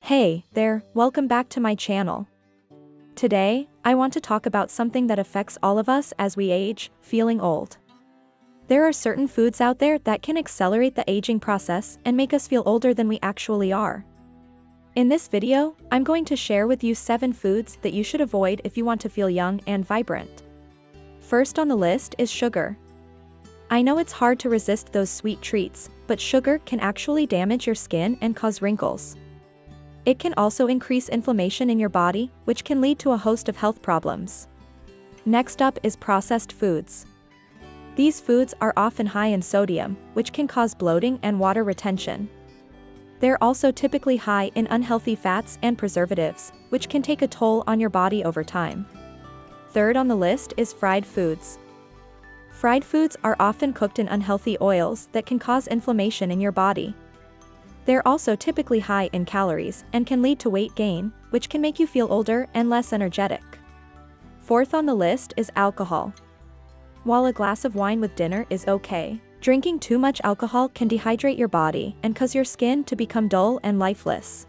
Hey there, welcome back to my channel. Today, I want to talk about something that affects all of us as we age, feeling old. There are certain foods out there that can accelerate the aging process and make us feel older than we actually are. In this video, I'm going to share with you 7 foods that you should avoid if you want to feel young and vibrant. First on the list is sugar. I know it's hard to resist those sweet treats, but sugar can actually damage your skin and cause wrinkles. It can also increase inflammation in your body, which can lead to a host of health problems. Next up is processed foods. These foods are often high in sodium, which can cause bloating and water retention. They're also typically high in unhealthy fats and preservatives, which can take a toll on your body over time. Third on the list is fried foods. Fried foods are often cooked in unhealthy oils that can cause inflammation in your body. They're also typically high in calories and can lead to weight gain, which can make you feel older and less energetic. Fourth on the list is alcohol. While a glass of wine with dinner is okay, drinking too much alcohol can dehydrate your body and cause your skin to become dull and lifeless.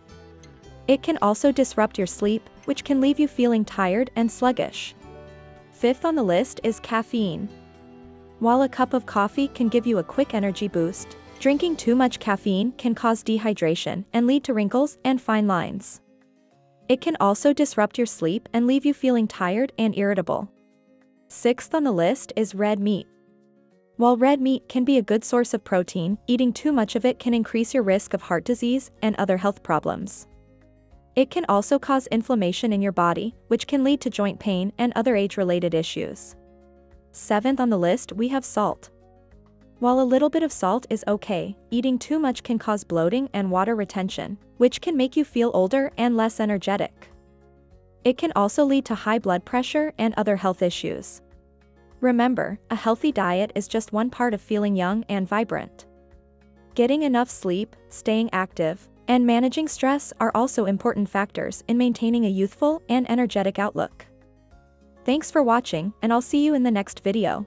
It can also disrupt your sleep, which can leave you feeling tired and sluggish. Fifth on the list is caffeine. While a cup of coffee can give you a quick energy boost, drinking too much caffeine can cause dehydration and lead to wrinkles and fine lines. It can also disrupt your sleep and leave you feeling tired and irritable. Sixth on the list is red meat. While red meat can be a good source of protein, eating too much of it can increase your risk of heart disease and other health problems. It can also cause inflammation in your body, which can lead to joint pain and other age-related issues. Seventh on the list we have salt. While a little bit of salt is okay, eating too much can cause bloating and water retention, which can make you feel older and less energetic. It can also lead to high blood pressure and other health issues. Remember, a healthy diet is just one part of feeling young and vibrant. Getting enough sleep, staying active, and managing stress are also important factors in maintaining a youthful and energetic outlook. Thanks for watching and I'll see you in the next video.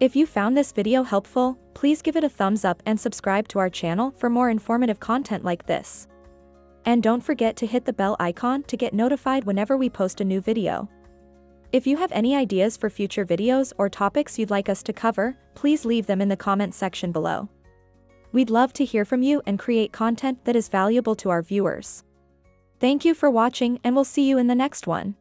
If you found this video helpful, please give it a thumbs up and subscribe to our channel for more informative content like this. And don't forget to hit the bell icon to get notified whenever we post a new video. If you have any ideas for future videos or topics you'd like us to cover, please leave them in the comments section below. We'd love to hear from you and create content that is valuable to our viewers. Thank you for watching and we'll see you in the next one.